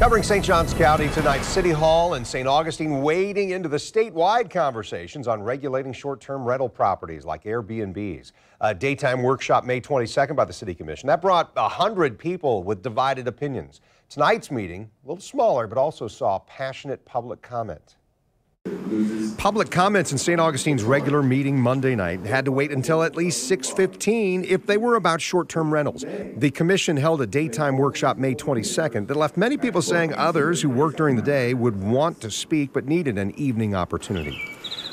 Covering St. Johns County tonight, City Hall and St. Augustine wading into the statewide conversations on regulating short-term rental properties like Airbnbs. A daytime workshop May 22nd by the City Commission. That brought 100 people with divided opinions. Tonight's meeting, a little smaller, but also saw passionate public comment. Public comments in St. Augustine's regular meeting Monday night had to wait until at least 6:15 if they were about short-term rentals. The commission held a daytime workshop May 22nd that left many people saying others who worked during the day would want to speak but needed an evening opportunity.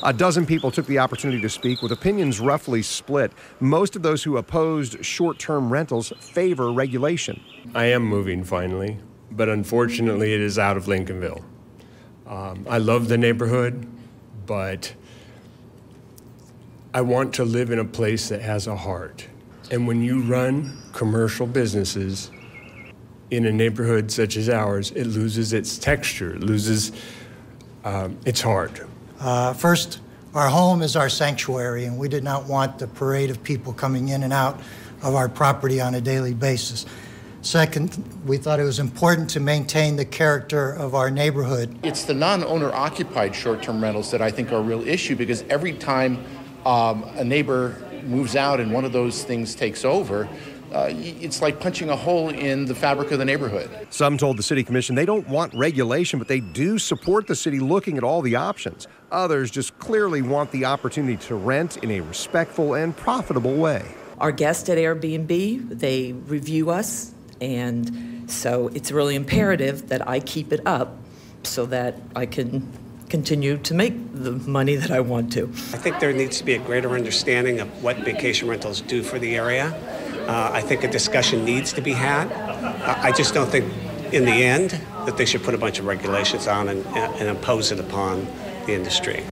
A dozen people took the opportunity to speak with opinions roughly split. Most of those who opposed short-term rentals favor regulation. I am moving finally, but unfortunately it is out of Lincolnville. Um, I love the neighborhood, but I want to live in a place that has a heart. And when you run commercial businesses in a neighborhood such as ours, it loses its texture, it loses um, its heart. Uh, first, our home is our sanctuary, and we did not want the parade of people coming in and out of our property on a daily basis. Second, we thought it was important to maintain the character of our neighborhood. It's the non-owner occupied short-term rentals that I think are a real issue because every time um, a neighbor moves out and one of those things takes over, uh, it's like punching a hole in the fabric of the neighborhood. Some told the city commission they don't want regulation, but they do support the city looking at all the options. Others just clearly want the opportunity to rent in a respectful and profitable way. Our guests at Airbnb, they review us and so it's really imperative that I keep it up so that I can continue to make the money that I want to. I think there needs to be a greater understanding of what vacation rentals do for the area. Uh, I think a discussion needs to be had. I just don't think, in the end, that they should put a bunch of regulations on and, and impose it upon the industry.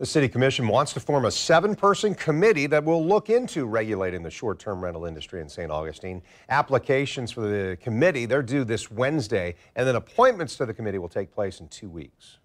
The City Commission wants to form a seven-person committee that will look into regulating the short-term rental industry in St. Augustine. Applications for the committee, they're due this Wednesday, and then appointments to the committee will take place in two weeks.